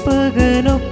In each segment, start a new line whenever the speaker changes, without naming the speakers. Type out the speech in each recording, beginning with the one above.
ബലിയർപ്പകനൊപ്പം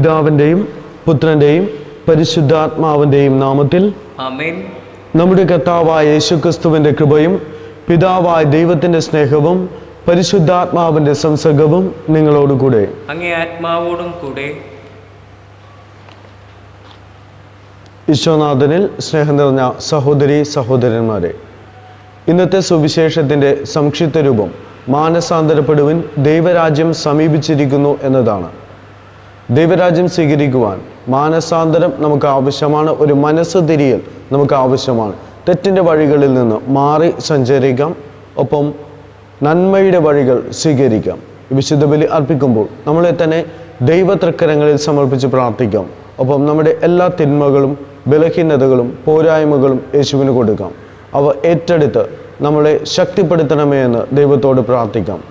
പിതാവിന്റെയും പുത്രന്റെയും പരിശുദ്ധാത്മാവിന്റെയും നാമത്തിൽ നമ്മുടെ കർത്താവായ യേശുക്രിസ്തുവിന്റെ കൃപയും പിതാവായ ദൈവത്തിന്റെ സ്നേഹവും പരിശുദ്ധാത്മാവിന്റെ സംസർഗവും നിങ്ങളോടുകൂടെ
അങ്ങേ ആത്മാവോടും കൂടെ.
ഈശോനാഥനിൽ സ്നേഹം നിറഞ്ഞ സഹോദരി സഹോദരന്മാരെ ഇന്നത്തെ സുവിശേഷത്തിന്റെ സംക്ഷിപ്ത രൂപം മാനസാന്തരപ്പെടുവിൻ ദൈവരാജ്യം സമീപിച്ചിരിക്കുന്നു എന്നതാണ്. ദൈവരാജ്യം സ്വീകരിക്കുവാൻ മാനസാന്തരം നമുക്ക് ആവശ്യമാണ് ഒരു മനസ്സ് തിരിയൽ നമുക്ക് ആവശ്യമാണ്. തെറ്റിന്റെ വഴികളിൽ നിന്ന് മാറി സഞ്ചരിക്കാം ഒപ്പം നന്മയുടെ വഴികൾ സ്വീകരിക്കാം. വിശുദ്ധ ബലി അർപ്പിക്കുമ്പോൾ നമ്മളെ തന്നെ ദൈവതൃക്കരങ്ങളിൽ സമർപ്പിച്ച് പ്രാർത്ഥിക്കാം. ഒപ്പം നമ്മുടെ എല്ലാ തിന്മകളും ബലഹീനതകളും പോരായ്മകളും യേശുവിന് കൊടുക്കാം. അവ ഏറ്റെടുത്ത് നമ്മളെ ശക്തിപ്പെടുത്തണമേ എന്ന് ദൈവത്തോട് പ്രാർത്ഥിക്കാം.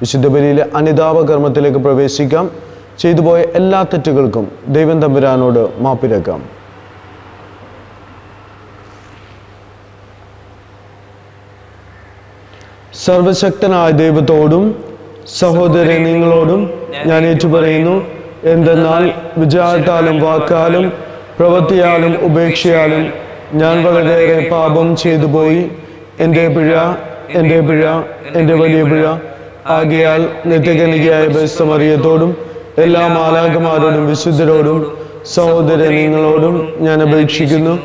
വിശുദ്ധ ബലിയിലെ അനിതാപകർമ്മത്തിലേക്ക് പ്രവേശിക്കാം. ചെയ്തുപോയ എല്ലാ തെറ്റുകൾക്കും ദൈവം തമ്പുരാനോട് മാപ്പിരക്കാം സർവശക്തനായ ദൈവത്തോടും സഹോദരൻ നിങ്ങളോടും ഞാൻ ഏറ്റുപറയുന്നു. എന്തെന്നാൽ വിചാരത്താലും വാക്കാലും പ്രവൃത്തിയാലും ഉപേക്ഷയാലും ഞാൻ വളരെയേറെ പാപം ചെയ്തു പോയി എന്റെ പിഴ എന്റെ പിഴ എന്റെ വലിയ പിഴ. ആകയാൽ നിത്യകനികയായ ബസ്തമറിയത്തോടും എല്ലാ മാലാഖമാരോടും വിശുദ്ധരോടും സഹോദരൻ നിങ്ങളോടും ഞാൻ അപേക്ഷിക്കുന്നു.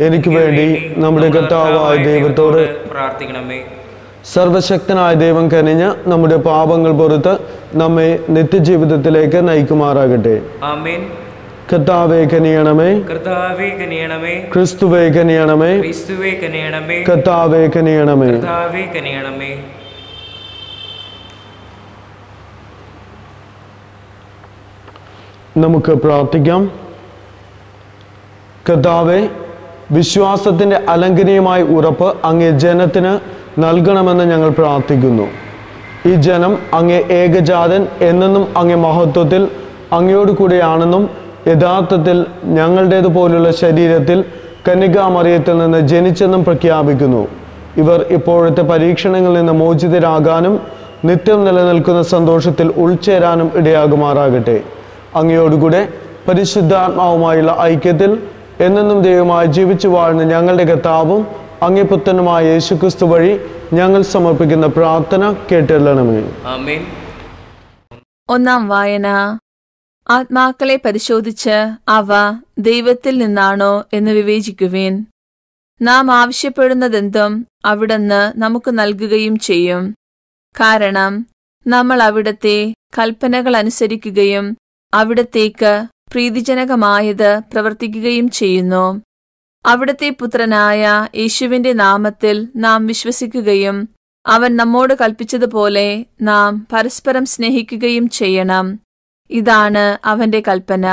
എനിക്ക് വേണ്ടി നമ്മുടെ കർത്താവായ ദൈവത്തോട്
പ്രാർത്ഥിക്കണമേ.
സർവശക്തനായ ദൈവം കനിഞ്ഞ നമ്മുടെ പാപങ്ങൾ പുറത്ത് നമ്മെ നിത്യജീവിതത്തിലേക്ക് നയിക്കുമാറാകട്ടെ.
കർത്താവേ
കർത്താവെ കനിയണമേ.
കർത്താവേ കനിയണമേ.
ക്രിസ്തുവേ കനിയണമേ.
ക്രിസ്തുവേ കനിയണമേ.
കർത്താവേ കനിയണമേ.
കർത്താവേ കനിയണമേ.
നമുക്ക് പ്രാർത്ഥിക്കാം. കർത്താവെ വിശ്വാസത്തിന്റെ അലങ്കനീയമായ ഉറപ്പ് അങ്ങേ ജനത്തിന് നൽകണമെന്ന് ഞങ്ങൾ പ്രാർത്ഥിക്കുന്നു. ഈ ജനം അങ്ങേ ഏകജാതൻ എന്നെന്നും അങ്ങേ മഹത്വത്തിൽ അങ്ങയോട് കൂടെയാണെന്നും യഥാർത്ഥത്തിൽ ഞങ്ങളുടേതുപോലുള്ള ശരീരത്തിൽ കന്യകാമറിയത്തിൽ നിന്ന് ജനിച്ചെന്നും പ്രഖ്യാപിക്കുന്നു. ഇവർ ഇപ്പോഴത്തെ പരീക്ഷണങ്ങളിൽ നിന്ന് മോചിതരാകാനും നിത്യം നിലനിൽക്കുന്ന സന്തോഷത്തിൽ ഉൾച്ചേരാനും ഇടയാകുമാറാകട്ടെ. അങ്ങയോടുകൂടെ പരിശുദ്ധാത്മാവുമായുള്ള ഐക്യത്തിൽ എന്നെന്നും ദൈവമായി ജീവിച്ചു വാഴുന്ന ഞങ്ങളുടെ കർത്താവും അങ്ങേ പുത്രനുമായ യേശുക്രിസ്തു വഴി ഞങ്ങൾ സമർപ്പിക്കുന്ന പ്രാർത്ഥന കേട്ടല്ലണമേ
ആമേൻ.
ഒന്നാം വായന. ആത്മാക്കളെ പരിശോധിച്ച് അവ ദൈവത്തിൽ നിന്നാണോ എന്ന് വിവേചിക്കുവേൻ. നാം ആവശ്യപ്പെടുന്നതെന്തും അവിടുന്ന് നമുക്ക് നൽകുകയും ചെയ്യും. കാരണം നമ്മൾ അവിടത്തെ കൽപ്പനകൾ അനുസരിക്കുകയും അവിടത്തേക്ക് പ്രീതിജനകമായത് പ്രവർത്തിക്കുകയും ചെയ്യുന്നു. അവിടത്തെ പുത്രനായ യേശുവിന്റെ നാമത്തിൽ നാം വിശ്വസിക്കുകയും അവൻ നമ്മോട് കൽപ്പിച്ചതുപോലെ നാം പരസ്പരം സ്നേഹിക്കുകയും ചെയ്യണം. ഇതാണ് അവന്റെ കൽപ്പന.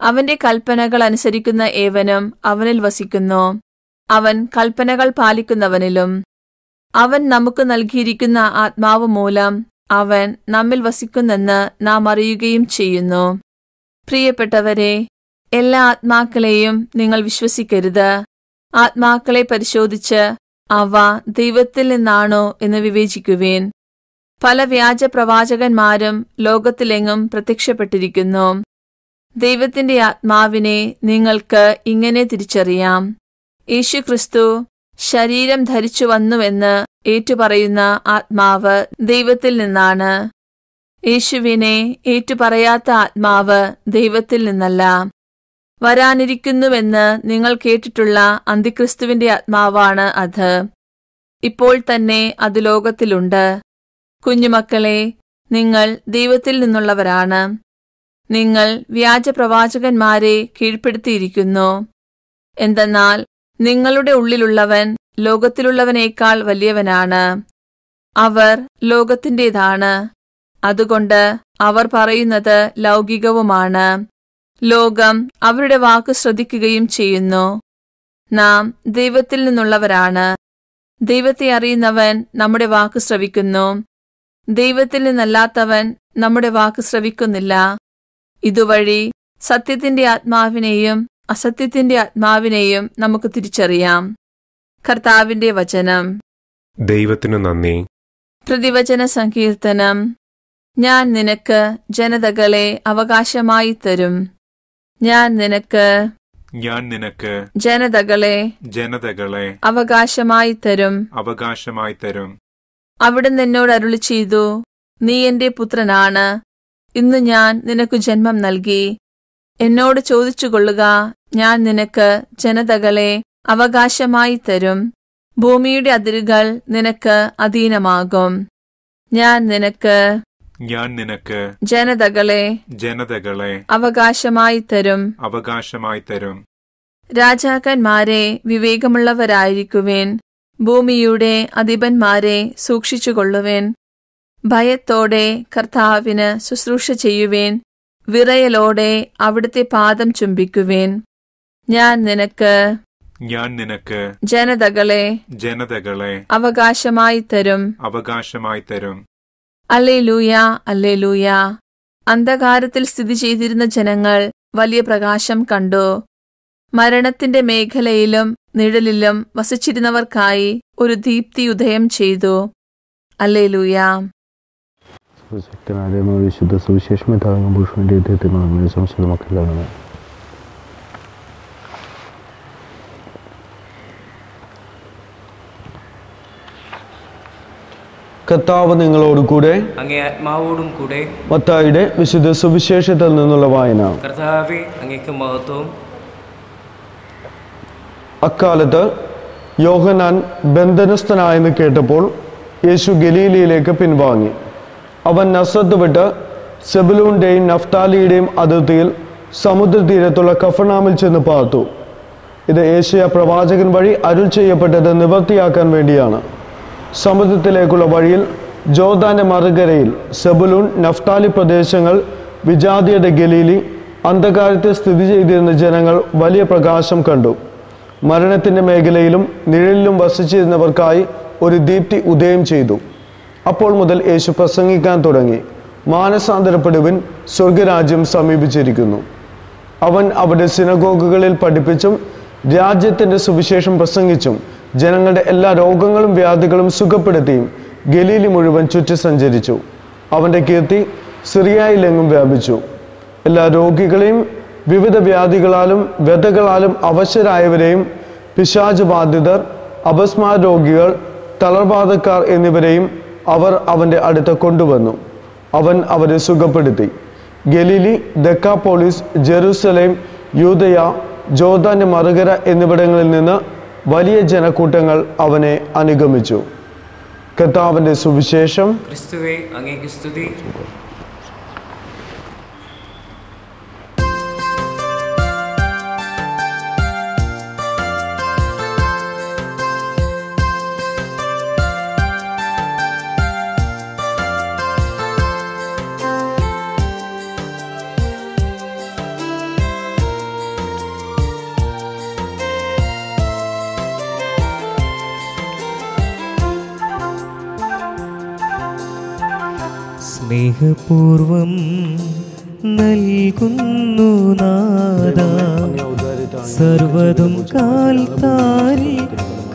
അവന്റെ കൽപ്പനകൾ അനുസരിക്കുന്ന ഏവനും അവനിൽ വസിക്കുന്നു. അവൻ കൽപ്പനകൾ പാലിക്കുന്നവനിലും അവൻ നമുക്ക് നൽകിയിരിക്കുന്ന ആത്മാവ് മൂലം അവൻ നമ്മിൽ വസിക്കുന്നെന്ന് നാം അറിയുകയും ചെയ്യുന്നു. പ്രിയപ്പെട്ടവരെ എല്ലാ ആത്മാക്കളെയും നിങ്ങൾ വിശ്വസിക്കരുത്. ആത്മാക്കളെ പരിശോധിച്ച് അവ ദൈവത്തിൽ നിന്നാണോ എന്ന് വിവേചിക്കുവേൻ. പല വ്യാജ പ്രവാചകന്മാരും ലോകത്തിലെങ്ങും പ്രത്യക്ഷപ്പെട്ടിരിക്കുന്നു. ദൈവത്തിന്റെ ആത്മാവിനെ നിങ്ങൾക്ക് ഇങ്ങനെ തിരിച്ചറിയാം. യേശുക്രിസ്തു ശരീരം ധരിച്ചു വന്നുവെന്ന് ഏറ്റുപറയുന്ന ആത്മാവ് ദൈവത്തിൽ നിന്നാണ്. യേശുവിനെ ഏറ്റുപറയാത്ത ആത്മാവ് ദൈവത്തിൽ നിന്നല്ല. വരാനിരിക്കുന്നുവെന്ന് നിങ്ങൾ കേട്ടിട്ടുള്ള അന്തിക്രിസ്തുവിന്റെ ആത്മാവാണ് അത്. ഇപ്പോൾ തന്നെ അത് ലോകത്തിലുണ്ട്. കുഞ്ഞുമക്കളെ നിങ്ങൾ ദൈവത്തിൽ നിന്നുള്ളവരാണ്. നിങ്ങൾ വ്യാജപ്രവാചകന്മാരെ കീഴ്പ്പെടുത്തിയിരിക്കുന്നു. എന്തെന്നാൽ നിങ്ങളുടെ ഉള്ളിലുള്ളവൻ ലോകത്തിലുള്ളവനേക്കാൾ വലിയവനാണ്. അവർ ലോകത്തിന്റെതാണ്. അതുകൊണ്ട് അവർ പറയുന്നത് ലൗകികവുമാണ്. ലോകം അവരുടെ വാക്ക് ശ്രദ്ധിക്കുകയും ചെയ്യുന്നു. നാം ദൈവത്തിൽ നിന്നുള്ളവരാണ്. ദൈവത്തെ അറിയുന്നവൻ നമ്മുടെ വാക്ക് ശ്രവിക്കുന്നു. ദൈവത്തിൽ നിന്നല്ലാത്തവൻ നമ്മുടെ വാക്ക് ശ്രവിക്കുന്നില്ല. ഇതുവഴി സത്യത്തിന്റെ ആത്മാവിനെയും അസത്യത്തിന്റെ ആത്മാവിനെയും നമുക്ക് തിരിച്ചറിയാം. കർത്താവിന്റെ വചനം.
ദൈവത്തിനു നന്ദി.
പ്രതിവചന സങ്കീർത്തനം. ഞാൻ നിനക്ക് ജനതകളെ അവകാശമായി തരും. ഞാൻ നിനക്ക്
ഞാൻ നിനക്ക്
ജനതകളെ
ജനതകളെ
അവകാശമായി തരും.
അവകാശമായി തരും.
അവിടുന്ന് എന്നോട് അരുളി ചെയ്തു നീ എന്റെ പുത്രനാണ്. ഇന്ന് ഞാൻ നിനക്ക് ജന്മം നൽകി. എന്നോട് ചോദിച്ചുകൊള്ളുക ഞാൻ നിനക്ക് ജനതകളെ അവകാശമായി തരും. ഭൂമിയുടെ അതിരുകൾ നിനക്ക് അധീനമാകും. ഞാൻ നിനക്ക്
ഞാൻ നിനക്ക്
ജനതകളെ
ജനതകളെ
അവകാശമായി തരും.
അവകാശമായി തരും.
രാജാക്കന്മാരെ വിവേകമുള്ളവരായിരിക്കുവേൻ. ഭൂമിയുടെ അധിപന്മാരെ സൂക്ഷിച്ചുകൊള്ളുവേൻ. ഭയത്തോടെ കർത്താവിന് ശുശ്രൂഷ ചെയ്യുവേൻ. വിറയലോടെ അവിടുത്തെ പാദം ചുംബിക്കുവേൻ. ഞാൻ നിനക്ക്
ഞാൻ നിനക്ക്
ജനതകളെ
ജനതകളെ
അവകാശമായി തരും.
അവകാശമായി തരും.
അല്ലേ ലൂയ അല്ലേ ലൂയ അന്ധകാരത്തിൽ സ്ഥിതി ചെയ്തിരുന്ന ജനങ്ങൾ വലിയ പ്രകാശം കണ്ടു. മരണത്തിന്റെ മേഖലയിലും നിഴലിലും വസിച്ചിരുന്നവർക്കായി ഒരു ദീപ്തി ഉദയം ചെയ്തു. അല്ലേ ലൂയ
ശക്തനായ വിശുദ്ധ സുവിശേഷം താങ്ങും ഭൂഷണിന്റെ ഇദ്ദേഹത്തെ സംശയമാക്കിയതാണ് കർത്താവ് നിങ്ങളോട് കൂടെ
അങ്ങേ ആത്മാവോടും കൂടെ.
മത്തായിയുടെ വിശുദ്ധ സുവിശേഷത്തിൽ നിന്നുള്ള വായന.
കർത്താവെ അങ്ങേക്ക് മഹത്വം.
അക്കാലത്ത് യോഹനാൻ ബന്ധനസ്ഥനായെന്ന് കേട്ടപ്പോൾ യേശു ഗലീലയിലേക്ക് പിൻവാങ്ങി. അവൻ നസ്രത്ത് വിട്ട് സെബുലൂന്റെയും നഫ്താലിയുടെയും അതിർത്തിയിൽ സമുദ്രതീരത്തുള്ള കഫണാമിൽ ചെന്ന് പാർത്തു. ഇത് ഏഷ്യ പ്രവാചകൻ വഴി അരുൾ ചെയ്യപ്പെട്ടത് നിവർത്തിയാക്കാൻ വേണ്ടിയാണ്. സമുദ്രത്തിലേക്കുള്ള വഴിയിൽ ജോർദാന്റെ മറുകരയിൽ സെബുലൂൺ നഫ്താലി പ്രദേശങ്ങൾ വിജാതിയുടെ ഗലീലി അന്ധകാരത്തിൽ സ്ഥിതി ചെയ്തിരുന്ന ജനങ്ങൾ വലിയ പ്രകാശം കണ്ടു. മരണത്തിന്റെ മേഖലയിലും നിഴലിലും വസിച്ചിരുന്നവർക്കായി ഒരു ദീപ്തി ഉദയം ചെയ്തു. അപ്പോൾ മുതൽ യേശു പ്രസംഗിക്കാൻ തുടങ്ങി. മാനസാന്തരപ്പെടുവിൻ സ്വർഗരാജ്യം സമീപിച്ചിരിക്കുന്നു. അവൻ അവിടെ സിനഗോഗുകളിൽ പഠിപ്പിച്ചും രാജ്യത്തിന്റെ സുവിശേഷം പ്രസംഗിച്ചും ജനങ്ങളുടെ എല്ലാ രോഗങ്ങളും വ്യാധികളും സുഖപ്പെടുത്തിയും ഗലീലി മുഴുവൻ ചുറ്റി സഞ്ചരിച്ചു. അവന്റെ കീർത്തി സിറിയായിലെങ്ങും വ്യാപിച്ചു. എല്ലാ രോഗികളെയും വിവിധ വ്യാധികളാലും വ്യതകളാലും അവശരായവരെയും പിശാജ് ബാധിതർ അപസ്മാര രോഗികൾ തളർബാധക്കാർ എന്നിവരെയും അവർ അവന്റെ അടുത്ത് കൊണ്ടുവന്നു. അവൻ അവരെ സുഖപ്പെടുത്തി. ഗലീലി ദക്കാപോളിസ് ജെറുസലേം യൂതയ ജോർദാന്റെ മറുകര എന്നിവിടങ്ങളിൽ നിന്ന് വലിയ ജനക്കൂട്ടങ്ങൾ അവനെ അനുഗമിച്ചു. കർത്താവിന്റെ സുവിശേഷം.
ക്രിസ്തുവേ അങ്ങേക്ക് സ്തുതി.
സ്നേഹപൂർവം നൽകുന്നു നാദ. സർവതും കാൽത്താരി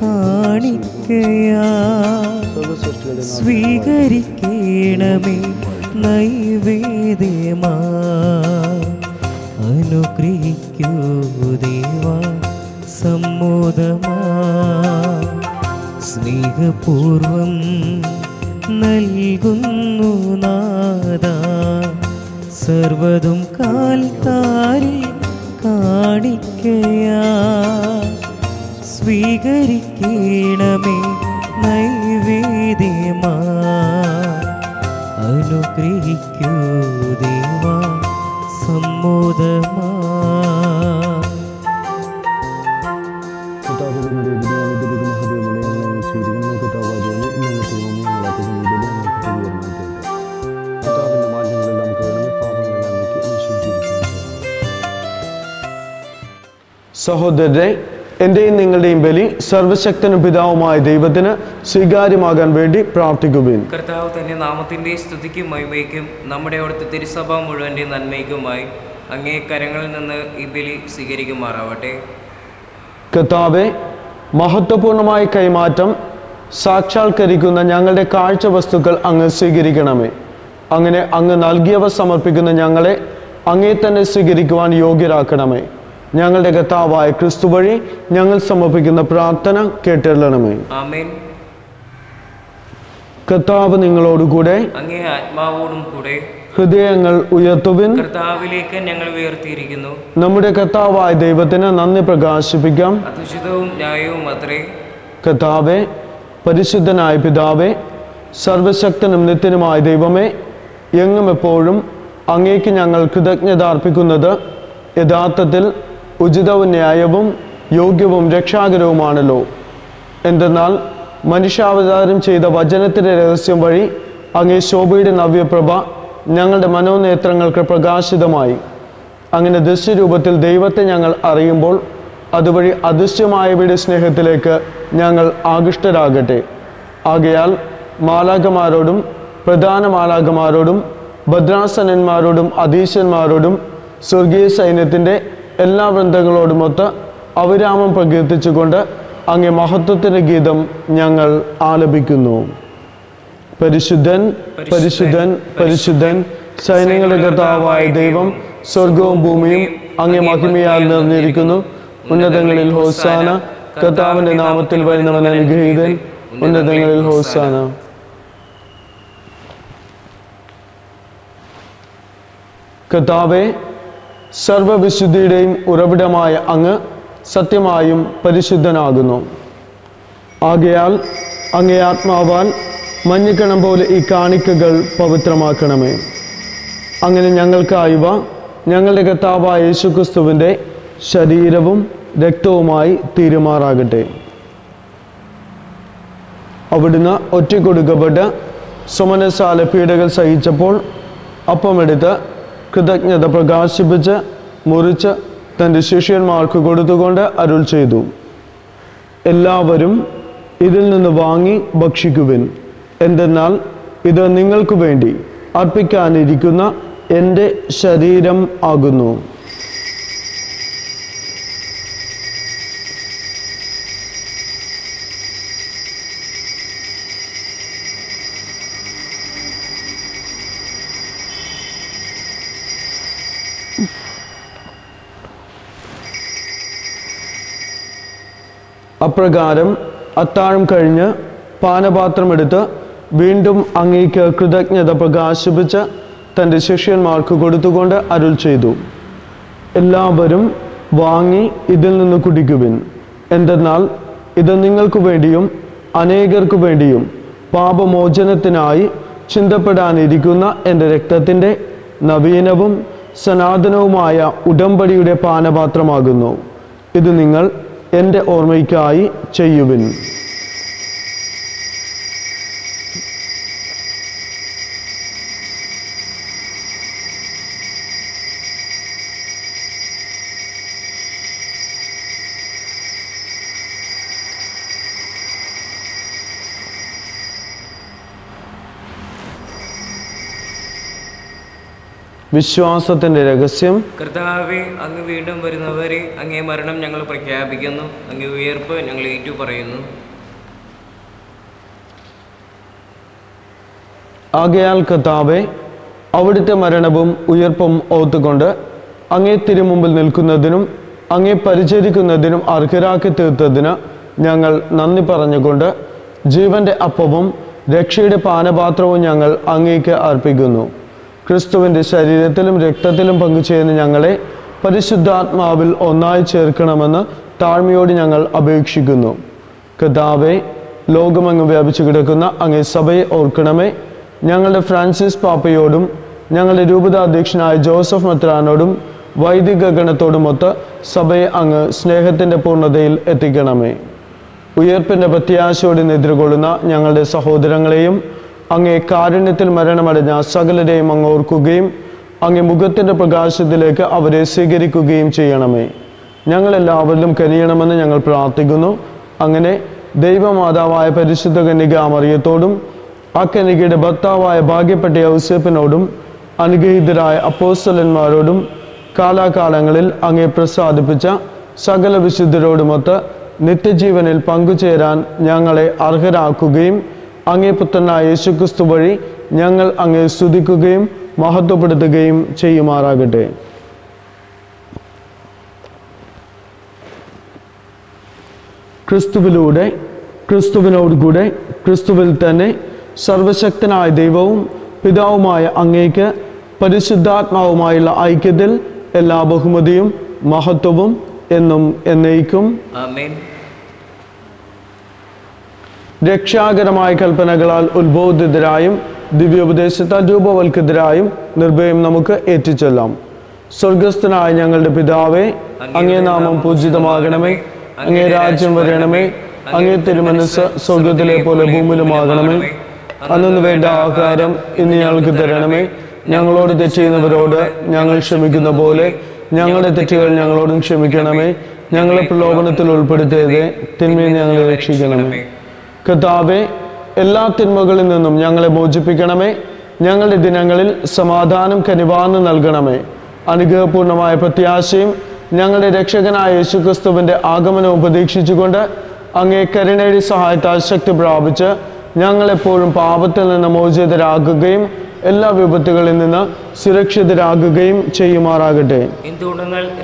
കാണിക്കയാ. സ്വീകരിക്കണമേ നൈവേദ്യമാ. അനുഗ്രഹിക്കൂ ദേവ സമ്മോദമാ. സ്നേഹപൂർവം നൽകുന്നു നാദ. സർവതും കാൽത്താരി കാണിക്കയാ. സ്വീകരിക്കണമേ നൈവേദ്യമാ. അനുഗ്രഹിക്കൂ ദേവാ സമ്മോദമാ.
സഹോദരരെ എന്റെയും നിങ്ങളുടെയും ബലി സർവശക്തനും പിതാവുമായ ദൈവത്തിന് സ്വീകാര്യമാകാൻ വേണ്ടി പ്രാർത്ഥിക്കുകയും.
കർത്താവ് തന്നെ നാമത്തിന്റെ സ്തുതിക്കും മഹിമയ്ക്കും നമ്മുടെ അവിടുത്തെ തിരുസഭ മുഴുവന്റെ നന്മയ്ക്കുമായി അങ്ങേ കരങ്ങളിൽ നിന്ന് ഈ ബലി സ്വീകരിക്കുമാറാവട്ടെ.
കർത്താവെ മഹത്വപൂർണമായ കൈമാറ്റം സാക്ഷാത്കരിക്കുന്ന ഞങ്ങളുടെ കാഴ്ച വസ്തുക്കൾ അങ്ങ് സ്വീകരിക്കണമേ. അങ്ങനെ അങ്ങ് നൽകിയവ സമർപ്പിക്കുന്ന ഞങ്ങളെ അങ്ങേ തന്നെ സ്വീകരിക്കുവാൻ യോഗ്യരാക്കണമേ. ഞങ്ങളുടെ കർത്താവായ ക്രിസ്തു വഴി ഞങ്ങൾ സമർപ്പിക്കുന്ന പ്രാർത്ഥന കേട്ടെള്ളണമേ കർത്താവ് നിങ്ങളോടുകൂടെ
അങ്ങേ ആത്മാവോടും കൂടെ
ഹൃദയങ്ങൾ ഉയർത്തുവിൻ.
കർത്താവിലേക്ക് ഞങ്ങൾ ഉയർത്തിയിരിക്കുന്നു.
നമ്മുടെ കർത്താവായ ദൈവത്തിന് നന്ദി പ്രകാശിപ്പിക്കാം.
അതുചിതവും ന്യായവും അത്രേ.
കർത്താവെ പരിശുദ്ധനായ പിതാവേ സർവശക്തനും നിത്യനുമായ ദൈവമേ എങ്ങും എപ്പോഴും അങ്ങേക്ക് ഞങ്ങൾ കൃതജ്ഞത അർപ്പിക്കുന്നത് യഥാർത്ഥത്തിൽ ഉചിതവും ന്യായവും യോഗ്യവും രക്ഷാകരവുമാണല്ലോ. എന്തെന്നാൽ മനുഷ്യാവതാരം ചെയ്ത വചനത്തിന്റെ രഹസ്യം വഴി അങ്ങേ ശോഭയുടെ നവ്യപ്രഭ ഞങ്ങളുടെ മനോനേത്രങ്ങൾക്ക് പ്രകാശിതമായി. അങ്ങനെ ദൃശ്യരൂപത്തിൽ ദൈവത്തെ ഞങ്ങൾ അറിയുമ്പോൾ അതുവഴി അദൃശ്യമായവയുടെ സ്നേഹത്തിലേക്ക് ഞങ്ങൾ ആകൃഷ്ടരാകട്ടെ. ആകയാൽ മാലാകമാരോടും പ്രധാന മാലാകമാരോടും ഭദ്രാസനന്മാരോടും അധീശന്മാരോടും സ്വർഗീയ സൈന്യത്തിന്റെ എല്ലാ വൃന്ദങ്ങളോടുമൊത്ത് അവിരാമം പ്രകീർത്തിച്ചുകൊണ്ട് അങ്ങേ മഹത്വത്തിന്റെ ഗീതം ഞങ്ങൾ ആലപിക്കുന്നു. പരിശുദ്ധൻ പരിശുദ്ധൻ പരിശുദ്ധൻ സൈന്യങ്ങളുടെ കർത്താവായ ദൈവം സ്വർഗവും ഭൂമിയും അങ്ങേ മഹിമയാൽ നിറഞ്ഞിരിക്കുന്നു. ഉന്നതങ്ങളിൽ ഹോസാന കർത്താവിന്റെ നാമത്തിൽ വരുന്നവൻ അനുഗ്രഹീതൻ. ഉന്നതങ്ങളിൽ ഹോസാന. കർത്താവെ സർവവിശുദ്ധിയുടെയും ഉറവിടമായ അങ്ങ് സത്യമായും പരിശുദ്ധനാകുന്നു. ആകയാൽ അങ്ങേ ആത്മാവാൽ മഞ്ഞിക്കണം പോലെ ഈ കാണിക്കകൾ പവിത്രമാക്കണമേ. അങ്ങനെ ഞങ്ങൾക്കായുവ ഞങ്ങളുടെ കർത്താവായ യേശുക്രിസ്തുവിന്റെ ശരീരവും രക്തവുമായി തീരുമാറാകട്ടെ. അവിടുന്ന് ഒറ്റക്കൊടുക്കപ്പെട്ട് സുമനസാല പീഡകൾ സഹിച്ചപ്പോൾ അപ്പമെടുത്ത് കൃതജ്ഞത പ്രകാശിപ്പിച്ച് മുറിച്ച് തന്റെ ശിഷ്യന്മാർക്ക് കൊടുത്തുകൊണ്ട് അരുൾ ചെയ്തു. എല്ലാവരും ഇതിൽ നിന്ന് വാങ്ങി ഭക്ഷിക്കുവിൻ. എന്തെന്നാൽ ഇത് നിങ്ങൾക്ക് വേണ്ടി അർപ്പിക്കാനിരിക്കുന്ന എന്റെ ശരീരം ആകുന്നു. അപ്രകാരം അത്താഴം കഴിഞ്ഞ് പാനപാത്രമെടുത്ത് വീണ്ടും അങ്ങേക്ക് കൃതജ്ഞത പ്രകാശിപ്പിച്ച് തന്റെ ശിഷ്യന്മാർക്ക് കൊടുത്തുകൊണ്ട് അരുൾ ചെയ്തു. എല്ലാവരും വാങ്ങി ഇതിൽ നിന്ന് കുടിക്കുവിൻ. എന്തെന്നാൽ ഇത് നിങ്ങൾക്ക് വേണ്ടിയും അനേകർക്കു വേണ്ടിയും പാപമോചനത്തിനായി ചിന്തപ്പെടാനിരിക്കുന്ന എന്റെ രക്തത്തിന്റെ നവീനവും സനാതനവുമായ ഉടമ്പടിയുടെ പാനപാത്രമാകുന്നു. ഇത് നിങ്ങൾ എന്റെ ഓർമ്മയ്ക്കായി ചെയ്യുവിൻ. വിശ്വാസത്തിന്റെ രഹസ്യം
കർത്താവെ അങ്ങ് വീണ്ടും വരുന്നവരെ അങ്ങേ മരണം ഞങ്ങൾ പ്രഖ്യാപിക്കുന്നു. അങ്ങേ ഉയർപ്പ് ഞങ്ങൾ ഏറ്റു പറയുന്നു.
ആകയാൽ കർത്താവെ അവിടുത്തെ മരണവും ഉയർപ്പും ഓത്തുകൊണ്ട് അങ്ങേ തിരുമുമ്പിൽ നിൽക്കുന്നതിനും അങ്ങേ പരിചരിക്കുന്നതിനും അർഹരാക്കി തീർത്തതിന് ഞങ്ങൾ നന്ദി പറഞ്ഞുകൊണ്ട് ജീവന്റെ അപ്പവും രക്ഷയുടെ പാനപാത്രവും ഞങ്ങൾ അങ്ങേക്ക് അർപ്പിക്കുന്നു. ക്രിസ്തുവിന്റെ ശരീരത്തിലും രക്തത്തിലും പങ്കുചേരുന്ന ഞങ്ങളെ പരിശുദ്ധാത്മാവിൽ ഒന്നായി ചേർക്കണമെന്ന് താഴ്മയോട് ഞങ്ങൾ അപേക്ഷിക്കുന്നു. കഥാവെ ലോകമങ്ങ് വ്യാപിച്ചു കിടക്കുന്ന അങ്ങേ സഭയെ ഓർക്കണമേ. ഞങ്ങളുടെ ഫ്രാൻസിസ് പാപ്പയോടും ഞങ്ങളുടെ രൂപതാധ്യക്ഷനായ ജോസഫ് മെത്രാനോടും വൈദിക ഗണത്തോടുമൊത്ത് സഭയെ അങ്ങ് സ്നേഹത്തിന്റെ പൂർണതയിൽ എത്തിക്കണമേ. ഉയർപ്പിന്റെ പ്രത്യാശയോടെ എതിർകൊള്ളുന്ന ഞങ്ങളുടെ സഹോദരങ്ങളെയും അങ്ങേ കാരുണ്യത്തിൽ മരണമടഞ്ഞ സകലരെയും അങ്ങ് ഓർക്കുകയും അങ്ങേ മുഖത്തിന്റെ പ്രകാശത്തിലേക്ക് അവരെ സ്വീകരിക്കുകയും ചെയ്യണമേ. ഞങ്ങളെല്ലാവരിലും കനിയണമെന്ന് ഞങ്ങൾ പ്രാർത്ഥിക്കുന്നു. അങ്ങനെ ദൈവമാതാവായ പരിശുദ്ധ കന്യക മറിയത്തോടും ആ കന്യകയുടെ ഭർത്താവായ ഭാഗ്യപ്പെട്ട ഔസേപ്പിനോടും അനുഗ്രഹീതരായ അപ്പോസ്തലന്മാരോടും കാലാകാലങ്ങളിൽ അങ്ങേ പ്രസാദിപ്പിച്ച സകല വിശുദ്ധരോടുമൊത്ത് നിത്യജീവനിൽ പങ്കുചേരാൻ ഞങ്ങളെ അർഹരാക്കുകയും അങ്ങേ പുത്രനായ യേശുക്രിസ്തു വഴി ഞങ്ങൾ അങ്ങേ സ്തുതിക്കുകയും മഹത്വപ്പെടുത്തുകയും ചെയ്യുമാറാകട്ടെ. ക്രിസ്തുവിലൂടെ ക്രിസ്തുവിനോടുകൂടെ ക്രിസ്തുവിൽ തന്നെ സർവശക്തനായ ദൈവവും പിതാവുമായ അങ്ങേക്ക് പരിശുദ്ധാത്മാവുമായുള്ള ഐക്യത്തിൽ എല്ലാ ബഹുമതിയും മഹത്വവും എന്നും എന്നേക്കും.
ആമേൻ.
രക്ഷാകരമായ കൽപ്പനകളാൽ ഉത്ബോധിതരായും ദിവ്യോപദേശത്താൽ രൂപവൽക്കൃതരായും നിർഭയം നമുക്ക് ഏറ്റുചൊല്ലാം സ്വർഗസ്ഥനായ ഞങ്ങളുടെ പിതാവേ അങ്ങേ നാമം പൂജിതമാകണമേ. അങ്ങേ രാജ്യം വരണമേ. അങ്ങേ തിരുമനസ് സ്വർഗത്തിലെ പോലെ ഭൂമിയിലുമാകണമേ. അന്നു വേണ്ട ആഹാരം ഇന്ന് ഞങ്ങൾക്ക് തരണമേ. ഞങ്ങളോട് തെറ്റ് ചെയ്യുന്നവരോട് ഞങ്ങൾ ക്ഷമിക്കുന്ന പോലെ ഞങ്ങളുടെ തെറ്റുകൾ ഞങ്ങളോടും ക്ഷമിക്കണമേ. ഞങ്ങളെ പ്രലോഭനത്തിൽ ഉൾപ്പെടുത്തിയത് തിന്മയെ ഞങ്ങളെ രക്ഷിക്കണമേ. കർത്താവെ എല്ലാ തിന്മകളിൽ നിന്നും ഞങ്ങളെ മോചിപ്പിക്കണമേ. ഞങ്ങളുടെ ദിനങ്ങളിൽ സമാധാനം കനിവാന്ന് നൽകണമേ. അനുഗ്രഹപൂർണമായ പ്രത്യാശയും ഞങ്ങളുടെ രക്ഷകനായ യേശുക്രിസ്തുവിന്റെ ആഗമനം ഉപദേശിച്ചുകൊണ്ട് അങ്ങേ കരുണയുടെ സഹായത്താൽ ശക്തി പ്രാപിച്ച് ഞങ്ങളെപ്പോഴും പാപത്തിൽ നിന്ന് മോചിതരാകുകയും എല്ലാ വിപത്തുകളിൽ നിന്ന് സുരക്ഷിതരാകുകയും ചെയ്യുമാറാകട്ടെ.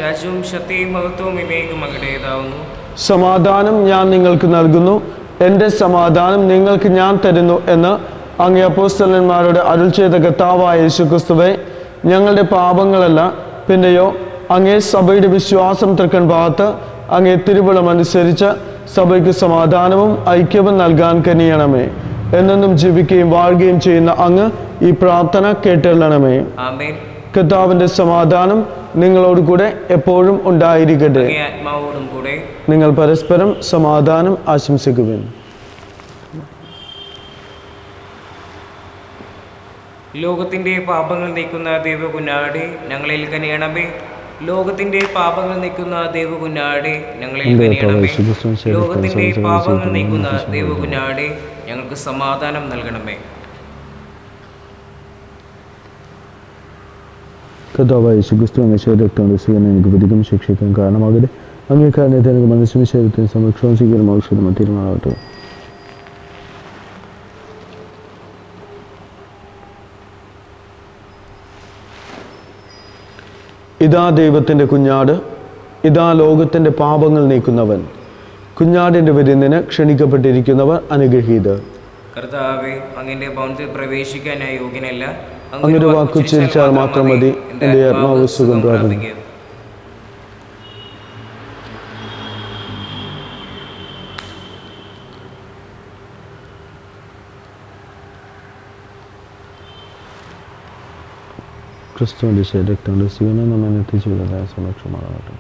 രാജ്യവും ശക്തിയും മഹത്വവും
സമാധാനം ഞാൻ നിങ്ങൾക്ക് നൽകുന്നു. എന്റെ സമാധാനം നിങ്ങൾക്ക് ഞാൻ തരുന്നു എന്ന് അങ്ങേ അപ്പോസ്തലന്മാരോട് അരുൾ ചെയ്ത കർത്താവായ യേശുക്രിസ്തുവെ ഞങ്ങളുടെ പാപങ്ങളല്ല. പിന്നെയോ അങ്ങേ സഭയുടെ വിശ്വാസം തൃക്കൻ ഭാഗത്ത് അങ്ങേ തിരുവിളം അനുസരിച്ച് സഭയ്ക്ക് സമാധാനവും ഐക്യവും നൽകാൻ കനിയണമേ. എന്നെന്നും ജീവിക്കുകയും വാഴുകയും ചെയ്യുന്ന അങ്ങ് ഈ പ്രാർത്ഥന കേട്ടള്ളണമേ
ആമേൻ.
കർത്താവിന്റെ സമാധാനം നിങ്ങളോട് കൂടെ എപ്പോഴും ഉണ്ടായിരിക്കട്ടെ. നിങ്ങൾ പരസ്പരം സമാധാനം ആശംസിക്കുവിൻ.
ലോകത്തിന്റെ പാപങ്ങൾ നീക്കുന്ന ദൈവകുഞ്ഞാടെ ഞങ്ങളിൽ കനിയണമേ ലോകത്തിന്റെ പാപങ്ങൾ നീക്കുന്ന ദൈവകുഞ്ഞാടെ ഞങ്ങളിൽ കനിയണമേ ലോകത്തിന്റെ പാപങ്ങൾ നീക്കുന്ന ദൈവകുഞ്ഞാടെ ഞങ്ങൾക്ക് സമാധാനം നൽകണമേ.
കഥാവായ യേശുക്രിസ്തു അങ്ങ് ശരീരത്തോട് എനിക്ക് പ്രതികം ശിക്ഷിക്കാൻ കാരണമാകരുത് അങ്ങേ കാരണത്തെ എനിക്ക് മനസ്സിന് ശരീരത്തിന് സംരക്ഷണം സ്വീകരണം ഔഷധം തീരുമാനമാകട്ടെ ഇതാ ദൈവത്തിന്റെ കുഞ്ഞാട്. ഇതാ ലോകത്തിന്റെ പാപങ്ങൾ നീക്കുന്നവൻ. കുഞ്ഞാടിന്റെ വിരുന്നിന് ക്ഷണിക്കപ്പെട്ടിരിക്കുന്നവർ അനുഗ്രഹീതർ
കർത്താവെ അങ്ങനെ ഭവനത്തിൽ പ്രവേശിക്കാനായി യോഗ്യനല്ല.
അങ്ങൊരു വാക്ക് ഉച്ചരിച്ചാൽ മാത്രം മതി. എന്റെ ആത്മാവ് സുഖം പ്രാപിക്കും ക്രിസ്തുവിന്റെ ശരീരത്തോട് സ്വീകരണം നമ്മെ എത്തിച്ചുള്ളതായ സംരക്ഷണമാകട്ടെ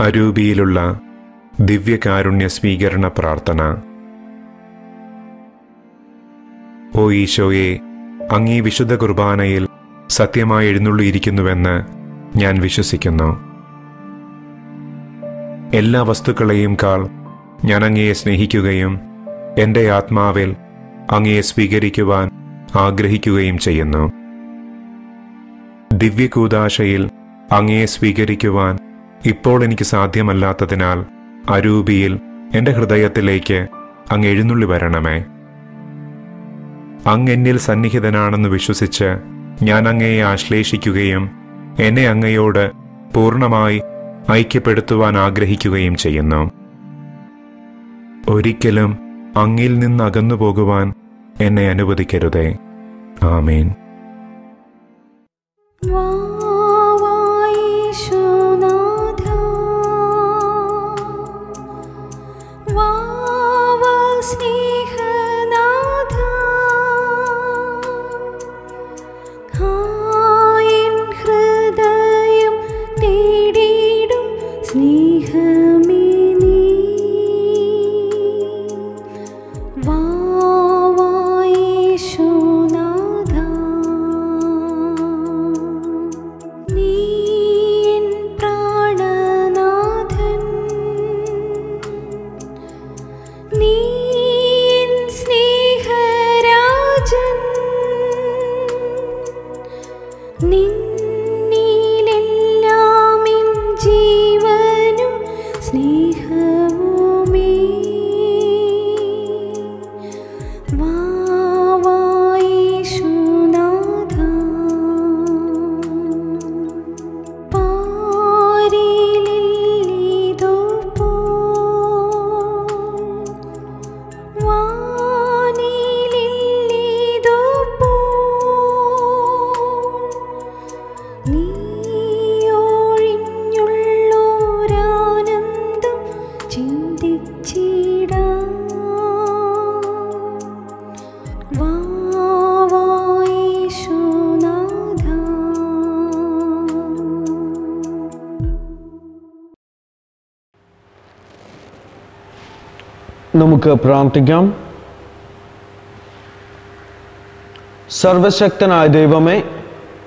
അരൂപിയിലുള്ള ദിവ്യകാരുണ്യ സ്വീകരണ പ്രാർത്ഥന ഓ ഈശോയെ അങ്ങീ വിശുദ്ധ കുർബാനയിൽ സത്യമായി എഴുന്നള്ളിയിരിക്കുന്നുവെന്ന് ഞാൻ വിശ്വസിക്കുന്നു. എല്ലാ വസ്തുക്കളെയും കാൾ ഞാൻ അങ്ങയെ സ്നേഹിക്കുകയും എന്റെ ആത്മാവിൽ അങ്ങയെ സ്വീകരിക്കുവാൻ ആഗ്രഹിക്കുകയും ചെയ്യുന്നു. ദിവ്യകൂദാശയിൽ അങ്ങയെ സ്വീകരിക്കുവാൻ ഇപ്പോൾ എനിക്ക് സാധ്യമല്ലാത്തതിനാൽ അരൂപിയിൽ എന്റെ ഹൃദയത്തിലേക്ക് അങ്ങ് എഴുന്നള്ളി വരണമേ. അങ്ങ് എന്നിൽ സന്നിഹിതനാണെന്ന് വിശ്വസിച്ച് ഞാൻ അങ്ങയെ ആശ്ലേഷിക്കുകയും എന്നെ അങ്ങയോട് പൂർണമായി ഐക്യപ്പെടുത്തുവാൻ ആഗ്രഹിക്കുകയും ചെയ്യുന്നു. ഒരിക്കലും അങ്ങിൽ നിന്ന് അകന്നു പോകുവാൻ എന്നെ അനുവദിക്കരുതേ. ആമേൻ.
വാവായേശുനാഥ
നമുക്ക് പ്രാർത്ഥിക്കാം. സർവശക്തനായ ദൈവമേ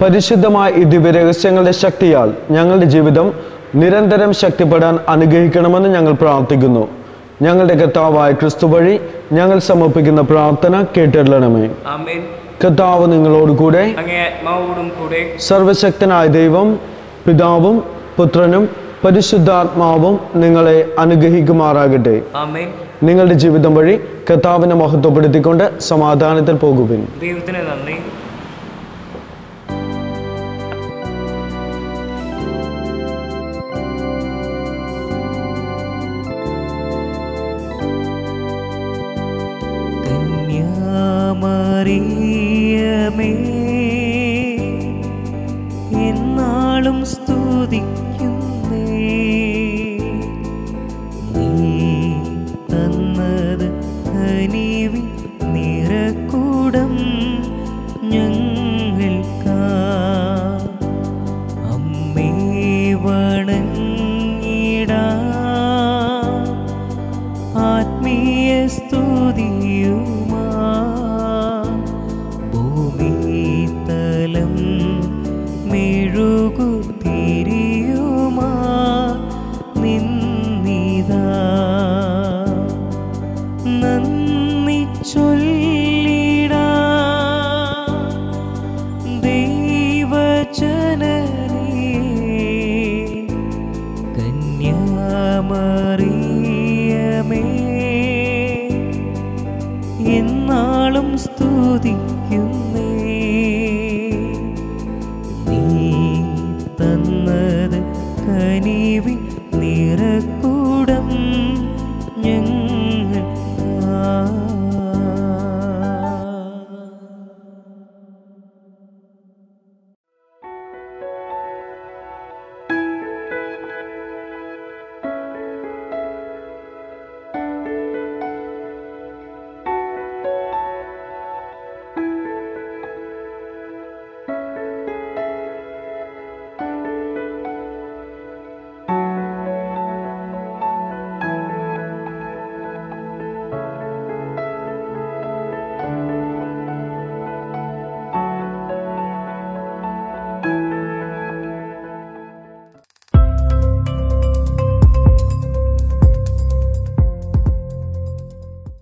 പരിശുദ്ധമായ ഈ ദിവ്യരഹസ്യങ്ങളുടെ ശക്തിയാൽ ഞങ്ങളുടെ ജീവിതം നിരന്തരം ശക്തിപ്പെടാൻ അനുഗ്രഹിക്കണമെന്ന് ഞങ്ങൾ പ്രാർത്ഥിക്കുന്നു. ഞങ്ങളുടെ കർത്താവായ ക്രിസ്തു വഴി ഞങ്ങൾ സമർപ്പിക്കുന്ന പ്രാർത്ഥന കേട്ടിടണമേ കർത്താവ്
ആത്മാവോടും കൂടെ.
സർവശക്തനായ ദൈവം പിതാവും പുത്രനും പരിശുദ്ധാത്മാവും നിങ്ങളെ അനുഗ്രഹിക്കുമാറാകട്ടെ. നിങ്ങളുടെ ജീവിതം വഴി കർത്താവിനെ മഹത്വപ്പെടുത്തിക്കൊണ്ട് സമാധാനത്തിൽ പോകുവിൻ.
ദൈവത്തിന് നന്ദി.
me.